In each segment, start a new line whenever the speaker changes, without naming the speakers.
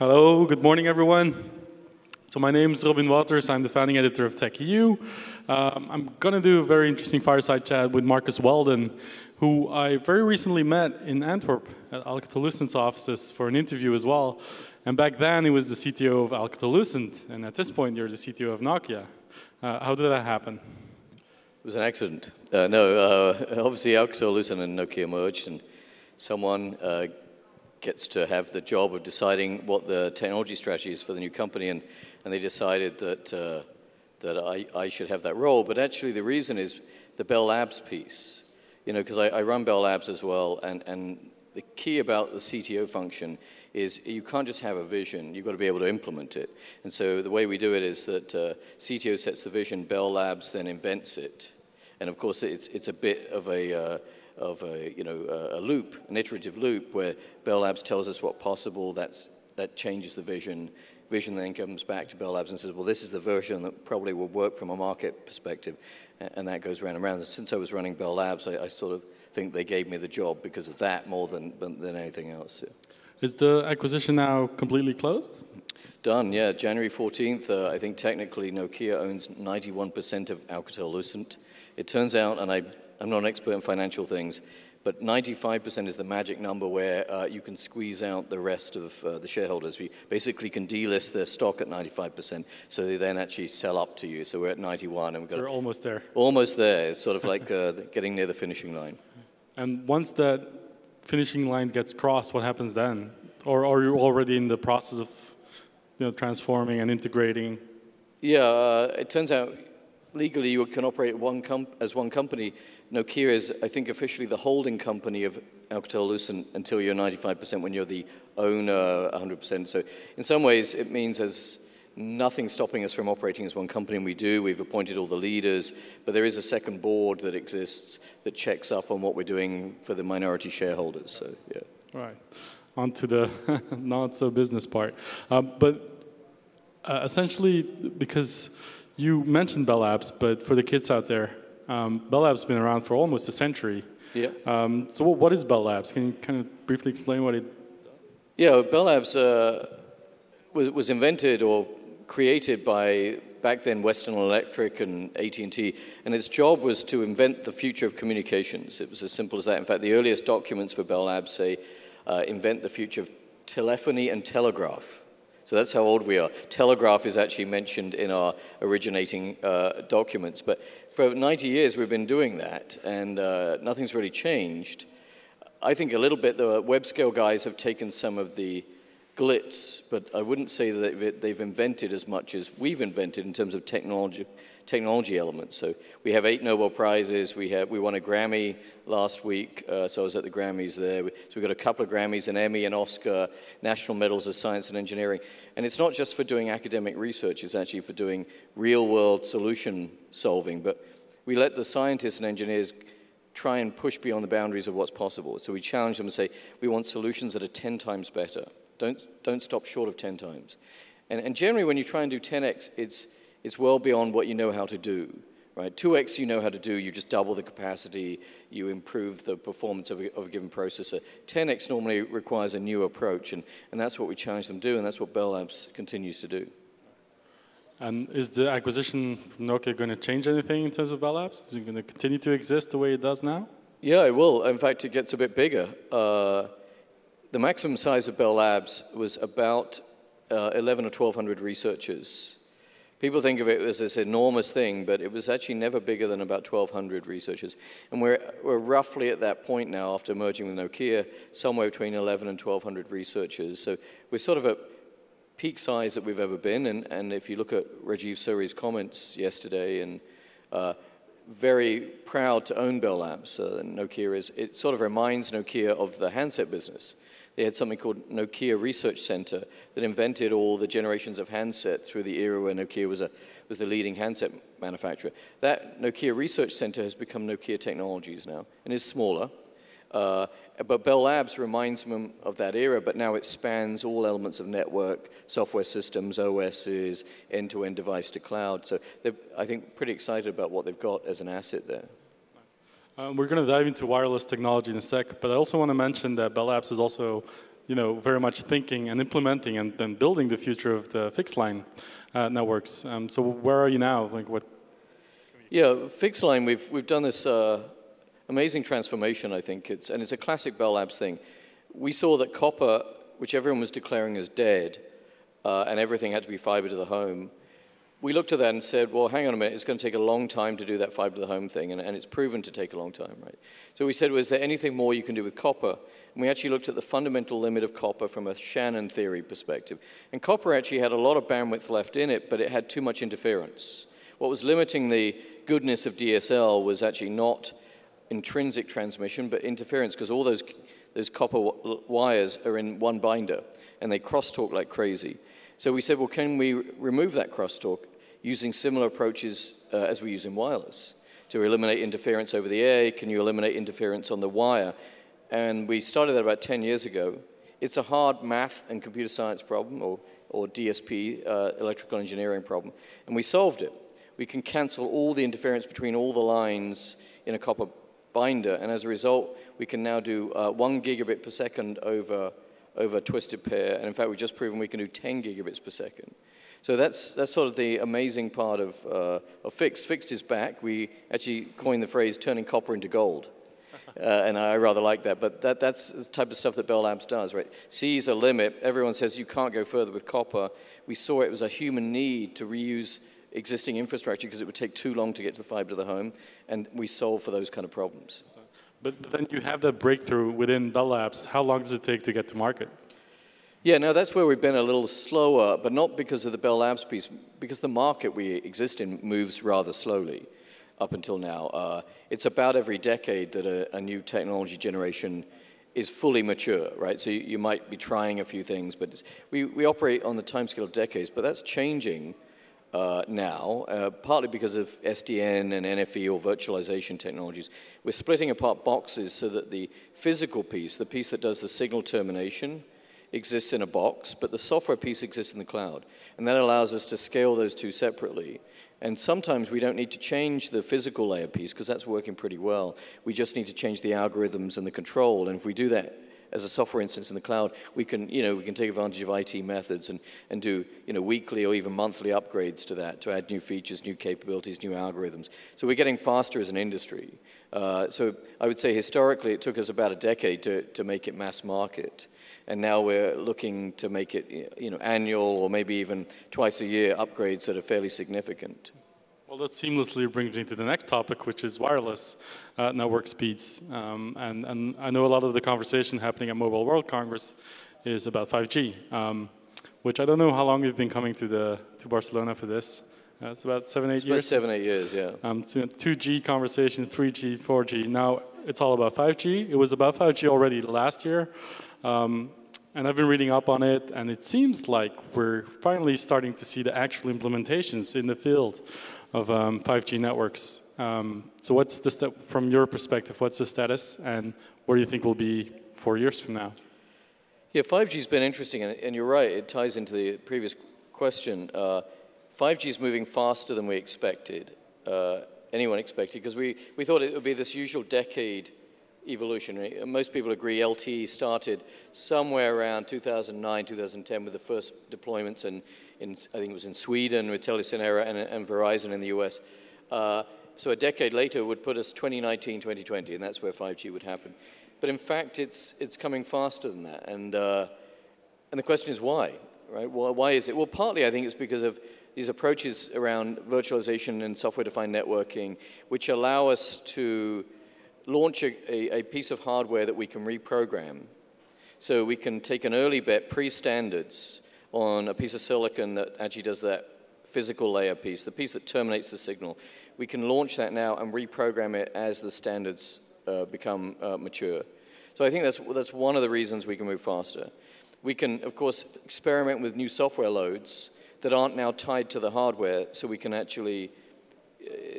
Hello, good morning, everyone. So my name is Robin Wauters. I'm the founding editor of Tech.eu. Um, I'm going to do a very interesting fireside chat with Marcus Weldon, who I very recently met in Antwerp at Alcatel-Lucent's offices for an interview as well. And back then, he was the CTO of Alcatel-Lucent, and at this point, you're the CTO of Nokia. Uh, how did that happen?
It was an accident. Uh, no, uh, obviously Alcatel-Lucent and Nokia merged, and someone uh, gets to have the job of deciding what the technology strategy is for the new company, and, and they decided that, uh, that I, I should have that role. But actually, the reason is the Bell Labs piece. You know, because I, I run Bell Labs as well, and, and the key about the CTO function is you can't just have a vision, you've got to be able to implement it. And so the way we do it is that uh, CTO sets the vision, Bell Labs then invents it. And of course, it's, it's a bit of a, uh, of a, you know, a loop, an iterative loop, where Bell Labs tells us what's possible, that's, that changes the vision. Vision then comes back to Bell Labs and says, well, this is the version that probably will work from a market perspective. And that goes round and round. And since I was running Bell Labs, I, I, sort of think they gave me the job because of that more than, than anything else. Yeah.
Is the acquisition now completely closed?
Done, yeah. January 14th, uh, I think technically Nokia owns 91% of Alcatel-Lucent. It turns out, and I, I'm not an expert in financial things, but 95% is the magic number where uh, you can squeeze out the rest of uh, the shareholders. We basically can delist their stock at 95%, so they then actually sell up to you. So we're at 91. And we've got
so we're almost there.
Almost there. It's sort of like uh, getting near the finishing line.
And once that finishing line gets crossed, what happens then? Or are you already in the process of you know, transforming and integrating?
Yeah, uh, it turns out legally you can operate one as one company. Nokia is, I think, officially the holding company of Alcatel-Lucent until you're 95% when you're the owner 100%. So in some ways, it means as nothing stopping us from operating as one company, and we do. We've appointed all the leaders, but there is a second board that exists that checks up on what we're doing for the minority shareholders. So, yeah.
All right. On to the not so business part. Uh, but uh, essentially, because you mentioned Bell Labs, but for the kids out there, um, Bell Labs has been around for almost a century.
Yeah.
Um, so, what is Bell Labs? Can you kind of briefly explain what it?
Yeah, Bell Labs uh, was was invented or created by back then Western Electric and AT&T, and its job was to invent the future of communications. It was as simple as that. In fact, the earliest documents for Bell Labs say uh, invent the future of telephony and telegraph. So that's how old we are. Telegraph is actually mentioned in our originating uh, documents. But for 90 years, we've been doing that, and uh, nothing's really changed. I think a little bit the web scale guys have taken some of the glitz, but I wouldn't say that they've invented as much as we've invented in terms of technology, technology elements. So we have eight Nobel Prizes. We, have, we won a Grammy last week, uh, so I was at the Grammys there. So we've got a couple of Grammys, an Emmy, an Oscar, National Medals of Science and Engineering. And it's not just for doing academic research, it's actually for doing real-world solution solving. But we let the scientists and engineers try and push beyond the boundaries of what's possible. So we challenge them and say, we want solutions that are 10 times better. Don't, don't stop short of 10 times. And, and generally, when you try and do 10x, it's, it's well beyond what you know how to do. Right? 2x you know how to do, you just double the capacity, you improve the performance of a, of a, given processor. 10x normally requires a new approach, and, and that's what we challenge them to do, and that's what Bell Labs continues to do.
And is the acquisition from Nokia going to change anything in terms of Bell Labs? Is it going to continue to exist the way it does now?
Yeah, it will. In fact, it gets a bit bigger. Uh, the maximum size of Bell Labs was about uh, 11 or 1,200 researchers. People think of it as this enormous thing, but it was actually never bigger than about 1,200 researchers. And we're, we're roughly at that point now after merging with Nokia, somewhere between 11 and 1,200 researchers. So we're sort of at peak size that we've ever been. And, and if you look at Rajeev Suri's comments yesterday, and uh, very proud to own Bell Labs, uh, Nokia is, it sort of reminds Nokia of the handset business. They had something called Nokia Research Center that invented all the generations of handset through the era where Nokia was, a, was the leading handset manufacturer. That Nokia Research Center has become Nokia Technologies now and is smaller. Uh, but Bell Labs reminds me of that era, but now it spans all elements of network, software systems, OSs, end-to-end -end device to cloud. So they're, I think, pretty excited about what they've got as an asset there.
Um, we're going to dive into wireless technology in a sec, but I also want to mention that Bell Labs is also you know, very much thinking and implementing and then building the future of the fixed line uh, networks. Um, so where are you now? Like what?
Yeah, fixed line. We've we've done this uh, amazing transformation. I think it's and it's a classic Bell Labs thing. We saw that copper, which everyone was declaring as dead, uh, and everything had to be fiber to the home. We looked at that and said, well, hang on a minute, it's going to take a long time to do that fiber to the home thing, and, and it's proven to take a long time, right? So we said, was there anything more you can do with copper? And we actually looked at the fundamental limit of copper from a Shannon theory perspective. And copper actually had a lot of bandwidth left in it, but it had too much interference. What was limiting the goodness of DSL was actually not intrinsic transmission, but interference, because all those, those copper wires are in one binder, and they crosstalk like crazy. So we said, well, can we remove that crosstalk using similar approaches uh, as we use in wireless? To eliminate interference over the air, can you eliminate interference on the wire? And we started that about 10 years ago. It's a hard math and computer science problem, or, or DSP, uh, electrical engineering problem, and we solved it. We can cancel all the interference between all the lines in a copper binder, and as a result, we can now do uh, one gigabit per second over over a twisted pair. And in fact, we've just proven we can do 10 gigabits per second. So that's, that's sort of the amazing part of, uh, of fixed. Fixed is back. We actually coined the phrase turning copper into gold. Uh, and I rather like that. But that, that's the type of stuff that Bell Labs does, right? Sees a limit. Everyone says you can't go further with copper. We saw it was a human need to reuse existing infrastructure because it would take too long to get to the fiber to the home. And we solve for those kind of problems.
But then you have that breakthrough within Bell Labs. How long does it take to get to market?
Yeah, now that's where we've been a little slower, but not because of the Bell Labs piece, because the market we exist in moves rather slowly up until now. Uh, it's about every decade that a, a, new technology generation is fully mature, right? So you, you might be trying a few things, but we, we operate on the timescale of decades, but that's changing uh, now, uh, partly because of SDN and NFV or virtualization technologies. We're splitting apart boxes so that the physical piece, the piece that does the signal termination, exists in a box, but the software piece exists in the cloud. And that allows us to scale those two separately. And sometimes we don't need to change the physical layer piece because that's working pretty well. We just need to change the algorithms and the control. And if we do that as a software instance in the cloud, we can, you know, we can take advantage of IT methods and, and do, you know, weekly or even monthly upgrades to that to add new features, new capabilities, new algorithms. So we're getting faster as an industry. Uh, so I would say historically it took us about a decade to, to make it mass market. And now we're looking to make it, you know, annual or maybe even twice a year upgrades that are fairly significant.
Well, that seamlessly brings me to the next topic, which is wireless uh, network speeds. Um, and, and I know a lot of the conversation happening at Mobile World Congress is about 5G, um, which I don't know how long you've been coming to, the, to Barcelona for this. Uh, it's about seven, eight
it's
years?
seven, eight years, yeah.
Um, so 2G conversation, 3G, 4G. Now it's all about 5G. It was about 5G already last year. Um, and I've been reading up on it, and it seems like we're finally starting to see the actual implementations in the field of um, 5G networks. Um, so what's the step, from your perspective, what's the status and where do you think we'll be four years from now?
Yeah, 5G's been interesting, and, and you're right, it ties into the previous question. Uh, 5G is moving faster than we expected, uh, anyone expected, because we, we thought it would be this usual decade evolution. Most people agree LTE started somewhere around 2009, 2010 with the first deployments in, in I think it was in Sweden with TeliaSonera and, and Verizon in the US. Uh, so a decade later would put us 2019, 2020, and that's where 5G would happen. But in fact, it's, it's coming faster than that. And, uh, and the question is why, right? Well, why is it? Well, partly I think it's because of these approaches around virtualization and software-defined networking, which allow us to launch a, a, a, piece of hardware that we can reprogram. So we can take an early bet, pre-standards, on a piece of silicon that actually does that physical layer piece, the piece that terminates the signal. We can launch that now and reprogram it as the standards uh, become uh, mature. So I think that's, that's one of the reasons we can move faster. We can, of course, experiment with new software loads that aren't now tied to the hardware, so we can actually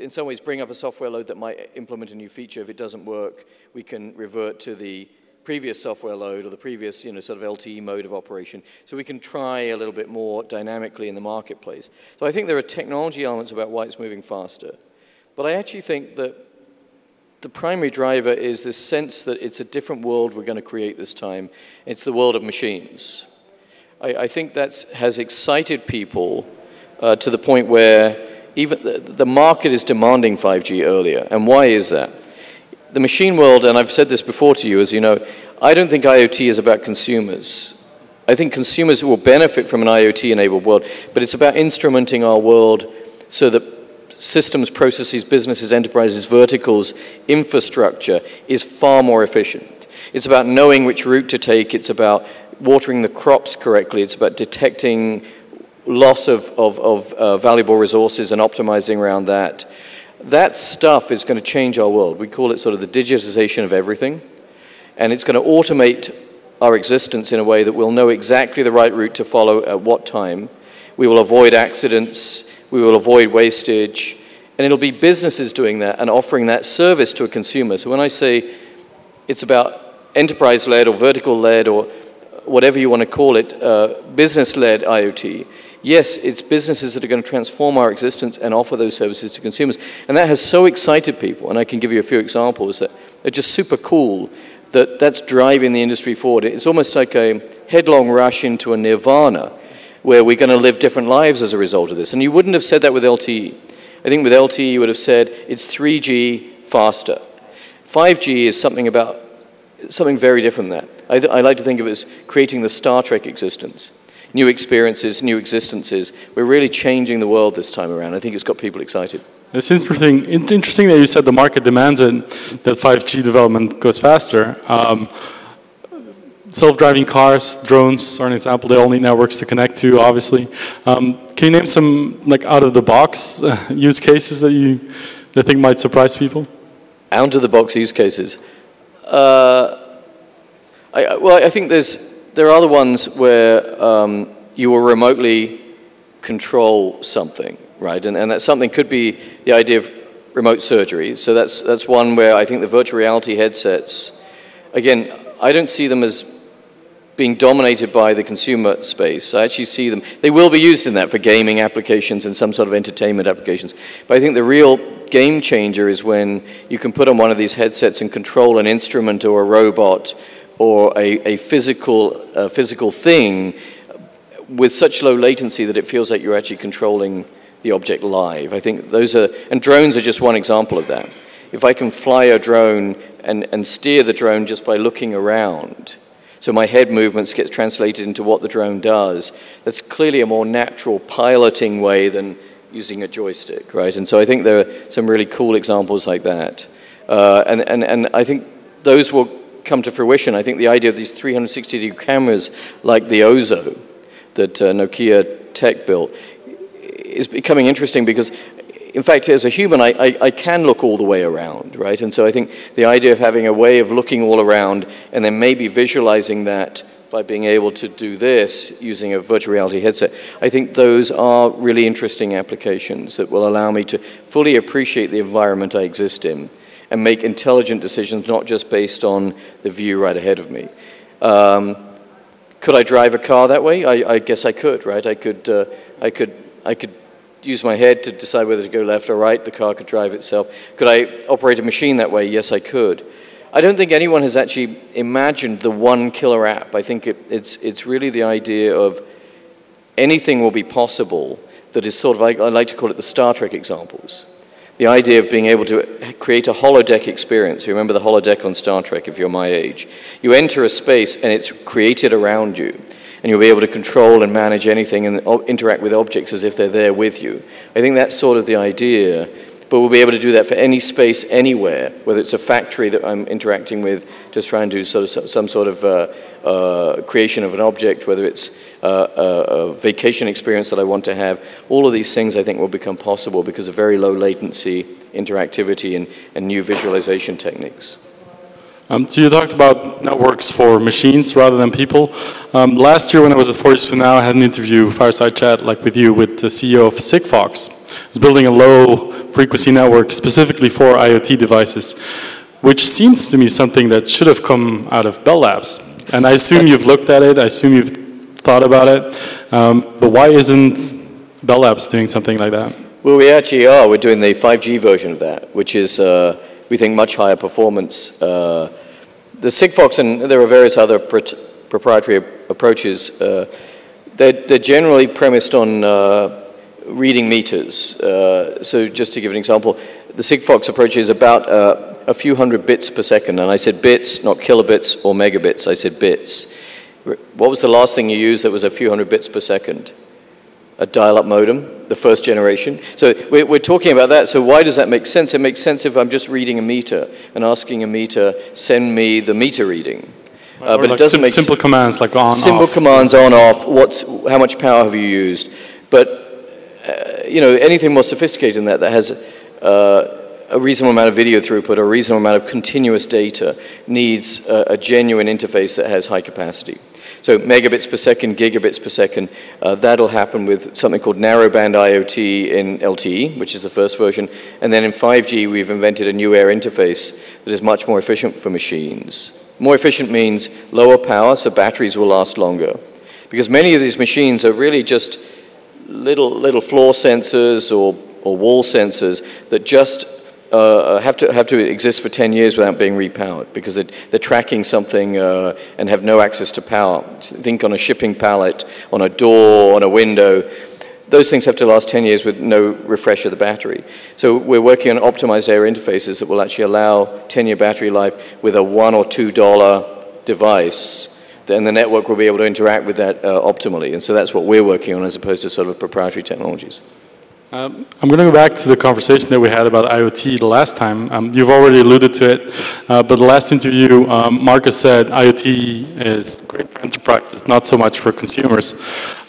in some ways bring up a software load that might implement a new feature. If it doesn't work, we can revert to the previous software load or the previous you know, sort of LTE mode of operation. So we can try a little bit more dynamically in the marketplace. So I think there are technology elements about why it's moving faster. But I actually think that the primary driver is this sense that it's a different world we're going to create this time. It's the world of machines. I, I think that has excited people uh, to the point where even the, the market is demanding 5G earlier. And why is that? The machine world, and I've said this before to you, as you know, I don't think IoT is about consumers. I think consumers will benefit from an IoT-enabled world, but it's about instrumenting our world so that systems, processes, businesses, enterprises, verticals, infrastructure is far more efficient. It's about knowing which route to take. It's about watering the crops correctly. It's about detecting loss of, of, of uh, valuable resources and optimizing around that. That stuff is going to change our world. We call it sort of the digitization of everything. And it's going to automate our existence in a way that we'll know exactly the right route to follow at what time. We will avoid accidents we will avoid wastage, and it'll be businesses doing that and offering that service to a consumer. So when I say it's about enterprise-led or vertical-led or whatever you want to call it, uh, business-led IoT, yes, it's businesses that are going to transform our existence and offer those services to consumers. And that has so excited people, and I can give you a few examples that are just super cool that that's driving the industry forward. It's almost like a headlong rush into a nirvana where we're going to live different lives as a result of this. And you wouldn't have said that with LTE. I think with LTE you would have said it's 3G faster. 5G is something about something very different than that. I, I like to think of it as creating the Star Trek existence. New experiences, new existences. We're really changing the world this time around. I think it's got people excited.
It's interesting, interesting that you said the market demands it, that 5G development goes faster. Um, self-driving cars, drones are an example. They all need networks to connect to, obviously. Um, can you name some like out-of-the-box uh, use cases that you that think might surprise people?
Out-of-the-box use cases. Uh, I, well, I think there's there are the ones where um, you will remotely control something, right? And, and that something could be the idea of remote surgery. So that's that's one where I think the virtual reality headsets. Again, I don't see them as being dominated by the consumer space. I actually see them, they will be used in that for gaming applications and some sort of entertainment applications. But I think the real game changer is when you can put on one of these headsets and control an instrument or a robot or a, a physical, a physical thing with such low latency that it feels like you're actually controlling the object live. I think those are, and drones are just one example of that. If I can fly a drone and, and steer the drone just by looking around, so my head movements get translated into what the drone does. That's clearly a more natural piloting way than using a joystick, right? And so I think there are some really cool examples like that. Uh, and, and, and I think those will come to fruition. I think the idea of these 360 degree cameras like the Ozo that uh, Nokia Tech built is becoming interesting because in fact, as a human, I, I, I, can look all the way around, right? And so I think the idea of having a way of looking all around and then maybe visualizing that by being able to do this using a virtual reality headset, I think those are really interesting applications that will allow me to fully appreciate the environment I exist in and make intelligent decisions, not just based on the view right ahead of me. Um, could I drive a car that way? I, I guess I could, right? I could, uh, I could, I could use my head to decide whether to go left or right. The car could drive itself. Could I operate a machine that way? Yes, I could. I don't think anyone has actually imagined the one killer app. I think it, it's, it's really the idea of anything will be possible that is sort of, I, I like to call it the Star Trek examples. The idea of being able to create a holodeck experience. You remember the holodeck on Star Trek if you're my age. You enter a space and it's created around you and you'll be able to control and manage anything and interact with objects as if they're there with you. I think that's sort of the idea, but we'll be able to do that for any space anywhere, whether it's a factory that I'm interacting with, just trying to do sort of some sort of uh, uh, creation of an object, whether it's uh, a, a vacation experience that I want to have. All of these things I think will become possible because of very low latency interactivity and, and new visualization techniques.
Um, so you talked about networks for machines rather than people. Um, last year when I was at Forest for Now, I had an interview, fireside chat, like with you, with the CEO of Sigfox. He's building a low frequency network specifically for IoT devices, which seems to me something that should have come out of Bell Labs. And I assume you've looked at it, I assume you've thought about it, um, but why isn't Bell Labs doing something like that?
Well, we actually are. We're doing the 5G version of that, which is uh, we think, much higher performance. Uh, the Sigfox, and there are various other proprietary approaches, uh, they're, they're, generally premised on uh, reading meters. Uh, so just to give an example, the Sigfox approach is about uh, a few hundred bits per second. And I said bits, not kilobits or megabits. I said bits. What was the last thing you used that was a few hundred bits per second? A dial-up modem, the first generation. So we're, we're, talking about that. So why does that make sense? It makes sense if I'm just reading a meter and asking a meter, send me the meter reading.
Uh, but like it doesn't sim make simple commands like on off.
simple
off.
commands on off. What's how much power have you used? But uh, you know anything more sophisticated than that that has uh, a reasonable amount of video throughput a reasonable amount of continuous data needs a, a genuine interface that has high capacity. So megabits per second, gigabits per second, uh, that'll happen with something called narrowband IoT in LTE, which is the first version. And then in 5G, we've invented a new air interface that is much more efficient for machines. More efficient means lower power, so batteries will last longer. Because many of these machines are really just little, little floor sensors or, or wall sensors that just uh, have, to, have to exist for 10 years without being repowered because they're, they're tracking something uh, and have no access to power. Think on a shipping pallet, on a door, on a window. Those things have to last 10 years with no refresh of the battery. So we're working on optimized air interfaces that will actually allow 10-year battery life with a one or two dollar device then the network will be able to interact with that uh, optimally. And so that's what we're working on as opposed to sort of proprietary technologies.
Um, I'm going to go back to the conversation that we had about IoT the last time. Um, you've already alluded to it, uh, but the last interview, um, Marcus said IoT is great for enterprise, not so much for consumers.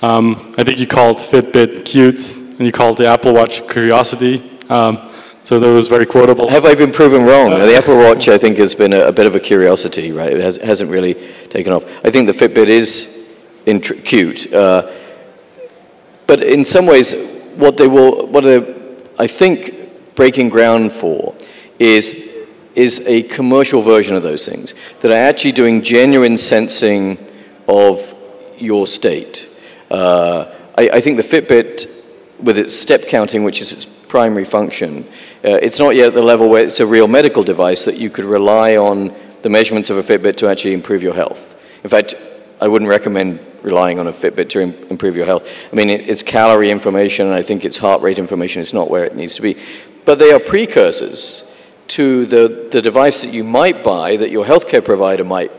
Um, I think you called Fitbit cute, and you called the Apple Watch curiosity. Um, so that was very quotable.
Have I been proven wrong? Uh, the Apple Watch, I think, has been a, a, bit of a curiosity, right? It has, hasn't really taken off. I think the Fitbit is cute. Uh, but in some ways, what they will, what they, I think, breaking ground for is is a commercial version of those things that are actually doing genuine sensing of your state. Uh, I, I, think the Fitbit, with its step counting, which is its primary function, uh, it's not yet at the level where it's a real medical device that you could rely on the measurements of a Fitbit to actually improve your health. In fact, I wouldn't recommend relying on a Fitbit to Im improve your health. I mean, it, it's calorie information, and I think it's heart rate information. It's not where it needs to be. But they are precursors to the, the device that you might buy, that your healthcare provider might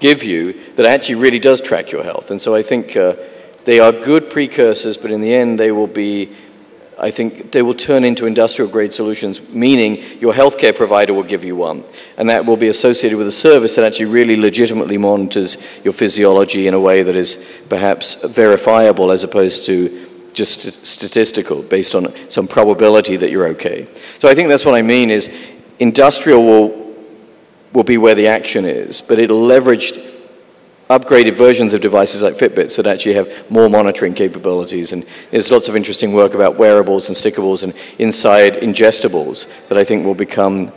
give you, that actually really does track your health. And so I think uh, they are good precursors, but in the end, they will be I think they will turn into industrial grade solutions, meaning your healthcare provider will give you one. And that will be associated with a service that actually really legitimately monitors your physiology in a way that is perhaps verifiable as opposed to just statistical, based on some probability that you're okay. So I think that's what I mean is industrial will, will be where the action is, but it'll leverage upgraded versions of devices like Fitbits that actually have more monitoring capabilities. And there's lots of interesting work about wearables and stickables and inside ingestibles that I think will become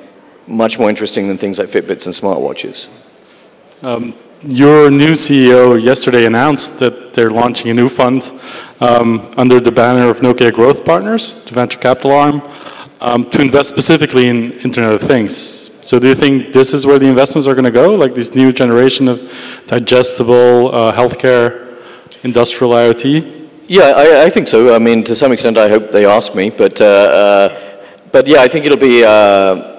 much more interesting than things like Fitbits and smartwatches.
Um, your new CEO yesterday announced that they're launching a new fund um, under the banner of Nokia Growth Partners, the venture capital arm um, to invest specifically in Internet of Things. So do you think this is where the investments are going to go, like this new generation of digestible uh, healthcare, industrial IoT?
Yeah, I, I, think so. I mean, to some extent, I hope they ask me, but uh, uh, but yeah, I think it'll be. Uh,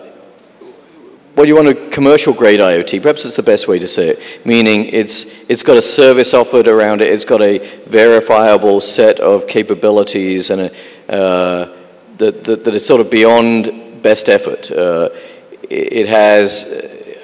what you want a commercial grade IoT? Perhaps it's the best way to say it. Meaning it's, it's got a service offered around it, it's got a verifiable set of capabilities and a, uh, that, that, that is sort of beyond best effort. Uh, it has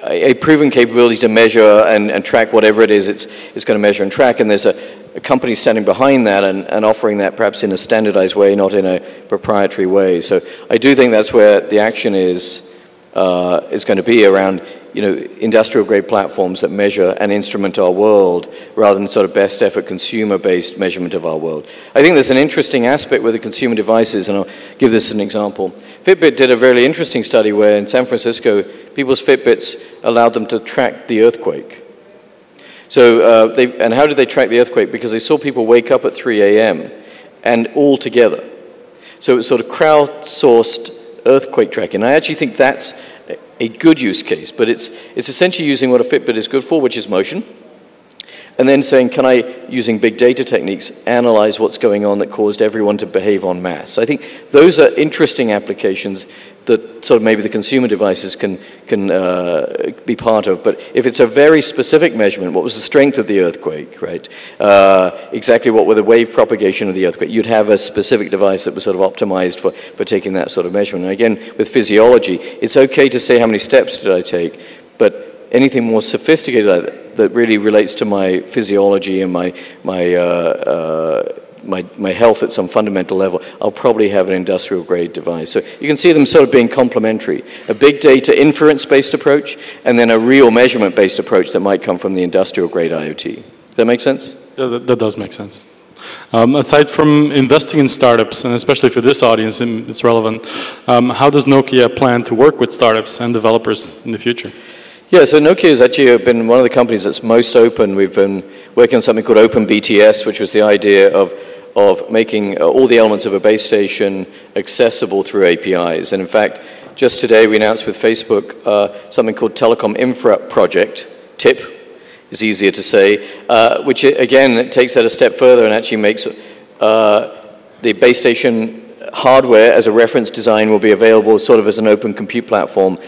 a, proven capability to measure and, and, track whatever it is it's, it's going to measure and track, and there's a, a company standing behind that and, and, offering that perhaps in a standardized way, not in a proprietary way. So I do think that's where the action is, uh, is going to be around you know, industrial grade platforms that measure and instrument our world rather than sort of best effort consumer based measurement of our world. I think there's an interesting aspect with the consumer devices, and I'll give this as an example. Fitbit did a very interesting study where in San Francisco, people's Fitbits allowed them to track the earthquake. So, uh, they, and how did they track the earthquake? Because they saw people wake up at 3 a.m. and all together. So it was sort of crowdsourced earthquake tracking. I actually think that's a good use case, but it's, it's essentially using what a Fitbit is good for, which is motion and then saying, can I, using big data techniques, analyze what's going on that caused everyone to behave en masse? I think those are interesting applications that sort of maybe the consumer devices can, can uh, be part of. But if it's a very specific measurement, what was the strength of the earthquake, right? Uh, exactly what were the wave propagation of the earthquake? You'd have a specific device that was sort of optimized for, for taking that sort of measurement. And again, with physiology, it's okay to say how many steps did I take, but anything more sophisticated that, really relates to my physiology and my, my, uh, uh, my, my health at some fundamental level, I'll probably have an industrial grade device. So you can see them sort of being complementary. A big data inference based approach and then a real measurement based approach that might come from the industrial grade IoT. Does that make sense?
That, that does make sense. Um, aside from investing in startups, and especially for this audience, it's relevant, um, how does Nokia plan to work with startups and developers in the future?
Yeah, so Nokia has actually been one of the companies that's most open. We've been working on something called OpenBTS, which was the idea of, of making uh, all the elements of a base station accessible through APIs. And in fact, just today we announced with Facebook uh, something called Telecom Infra Project, TIP, is easier to say, uh, which again takes that a step further and actually makes uh, the base station hardware as a reference design will be available sort of as an open compute platform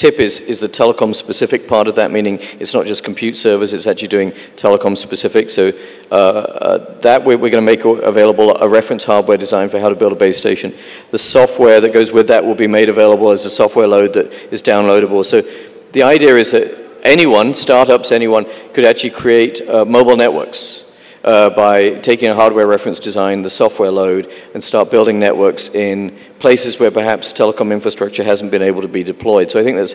TIP is, is the telecom specific part of that, meaning it's not just compute servers, it's actually doing telecom specific. So uh, uh, that we're, we're going to make available a reference hardware design for how to build a base station. The software that goes with that will be made available as a software load that is downloadable. So the idea is that anyone, startups, anyone, could actually create uh, mobile networks uh, by taking a hardware reference design, the software load, and start building networks in places where perhaps telecom infrastructure hasn't been able to be deployed. So I think that's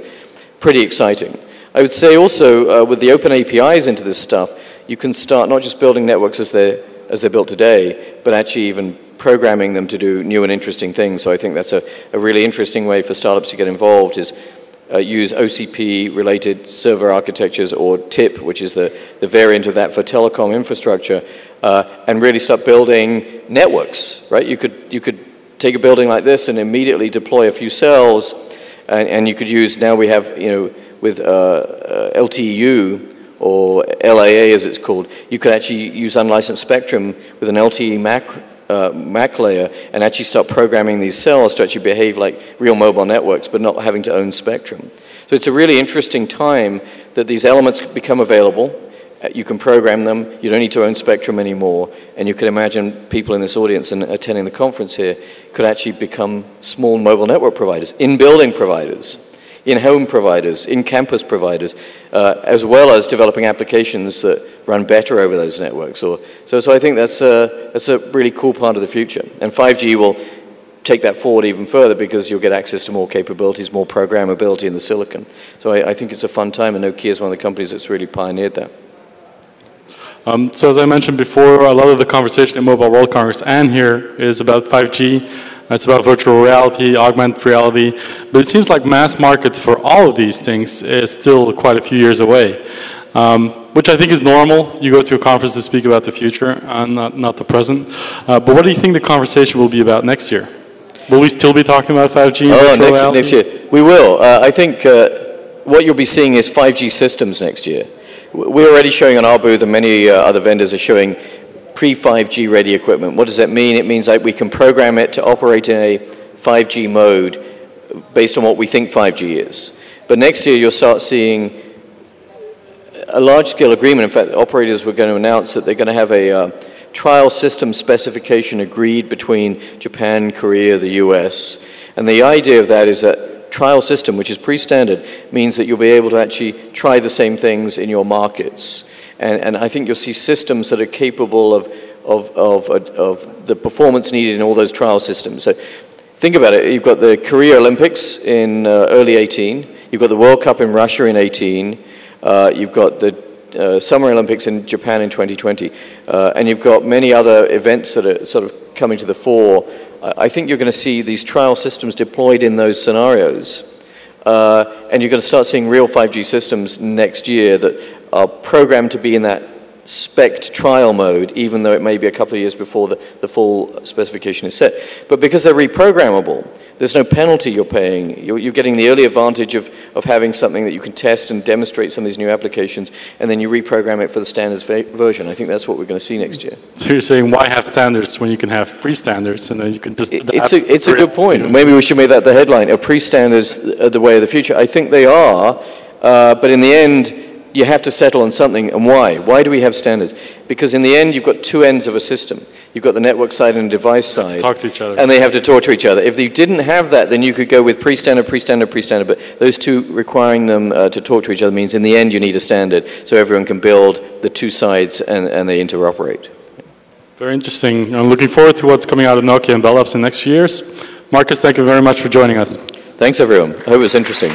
pretty exciting. I would say also uh, with the open APIs into this stuff, you can start not just building networks as they're, as they're built today, but actually even programming them to do new and interesting things. So I think that's a, a really interesting way for startups to get involved is uh, use OCP-related server architectures or TIP, which is the, the variant of that for telecom infrastructure, uh, and really start building networks, right? You could, you could take a building like this and immediately deploy a few cells, and, and you could use, now we have, you know, with uh, uh LTE-U, or LAA as it's called, you could actually use unlicensed spectrum with an LTE MAC uh, MAC layer and actually start programming these cells to actually behave like real mobile networks, but not having to own spectrum. So it's a really interesting time that these elements become available. Uh, you can program them. You don't need to own spectrum anymore. And you can imagine people in this audience and attending the conference here could actually become small mobile network providers, in-building providers in-home providers, in-campus providers, uh, as well as developing applications that run better over those networks. Or, so, so I think that's a, that's a really cool part of the future. And 5G will take that forward even further because you'll get access to more capabilities, more programmability in the silicon. So I, I think it's a fun time, and Nokia is one of the companies that's really pioneered that.
Um, so as I mentioned before, a lot of the conversation at Mobile World Congress and here is about 5G. It's about virtual reality, augmented reality, but it seems like mass market for all of these things is still quite a few years away, um, which I think is normal. You go to a conference to speak about the future, uh, not, not the present. Uh, but what do you think the conversation will be about next year? Will we still be talking about 5G?
oh, next, next year. We will. Uh, I think uh, what you'll be seeing is 5G systems next year. We're already showing on our booth, and many uh, other vendors are showing pre-5G ready equipment. What does that mean? It means that we can program it to operate in a 5G mode based on what we think 5G is. But next year you'll start seeing a large-scale agreement. In fact, operators were going to announce that they're going to have a uh, trial system specification agreed between Japan, Korea, the US. And the idea of that is that trial system, which is pre-standard, means that you'll be able to actually try the same things in your markets. And, and I think you'll see systems that are capable of, of, of, of the performance needed in all those trial systems. So think about it. You've got the Korea Olympics in uh, early 18. You've got the World Cup in Russia in 18. Uh, you've got the uh, Summer Olympics in Japan in 2020. Uh, and you've got many other events that are sort of coming to the fore. I think you're going to see these trial systems deployed in those scenarios. Uh, and you're going to start seeing real 5G systems next year that are programmed to be in that spec trial mode, even though it may be a couple of years before the, the full specification is set. But because they're reprogrammable, there's no penalty you're paying. You're, you're, getting the early advantage of, of having something that you can test and demonstrate some of these new applications, and then you reprogram it for the standards version. I think that's what we're going to see next year.
So you're saying why have standards when you can have pre-standards, and then you can just
it, It's a, it's a good point. Maybe we should make that the headline. Are pre-standards the way of the future? I think they are, uh, but in the end, you have to settle on something, and why? Why do we have standards? Because in the end, you've got two ends of a system. You've got the network side and the device side.
talk to each other.
And they have to talk to each other. If you didn't have that, then you could go with pre-standard, pre-standard, pre-standard, but those two requiring them uh, to talk to each other means in the end you need a standard so everyone can build the two sides and, and they interoperate.
Very interesting. I'm looking forward to what's coming out of Nokia and Bell Labs in the next few years. Marcus, thank you very much for joining us.
Thanks, everyone. I hope it was interesting.